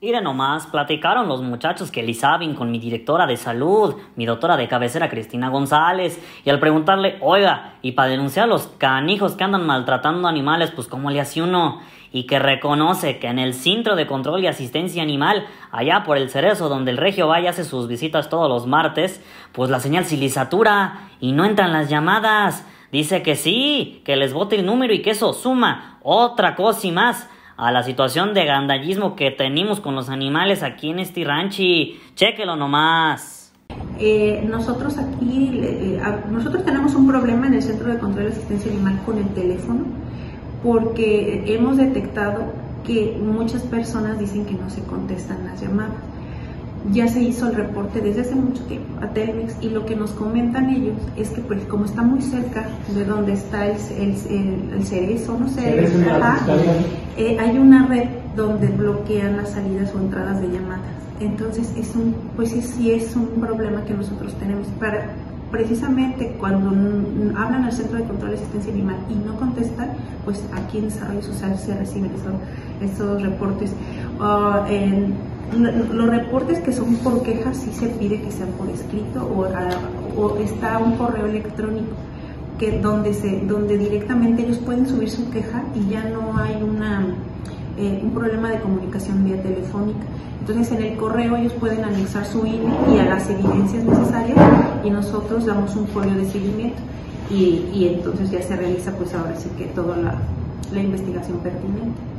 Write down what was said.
Mire nomás, platicaron los muchachos que Elizabeth con mi directora de salud, mi doctora de cabecera Cristina González, y al preguntarle, oiga, y para denunciar a los canijos que andan maltratando animales, pues ¿cómo le hace uno? Y que reconoce que en el Centro de Control y Asistencia Animal, allá por el Cerezo, donde el regio vaya hace sus visitas todos los martes, pues la señal se satura y no entran las llamadas. Dice que sí, que les bote el número y que eso suma otra cosa y más a la situación de gandallismo que tenemos con los animales aquí en este ranchi. Chéquelo nomás. Eh, nosotros aquí, eh, nosotros tenemos un problema en el Centro de Control de Asistencia Animal con el teléfono porque hemos detectado que muchas personas dicen que no se contestan las llamadas ya se hizo el reporte desde hace mucho tiempo a Telmex y lo que nos comentan ellos es que pues como está muy cerca de donde está el, el, el, cerezo, no sé, eh, hay una red donde bloquean las salidas o entradas de llamadas. Entonces es un, pues sí, sí es un problema que nosotros tenemos para precisamente cuando hablan al centro de control de asistencia animal y no contestan, pues aquí en desarrollo social se reciben esos, reportes. Ah, en, los reportes que son por quejas sí se pide que sean por escrito o, o está un correo electrónico que donde se donde directamente ellos pueden subir su queja y ya no hay una eh, un problema de comunicación vía telefónica. Entonces en el correo ellos pueden anexar su INE y a las evidencias necesarias y nosotros damos un folio de seguimiento y, y entonces ya se realiza pues ahora sí que toda la, la investigación pertinente.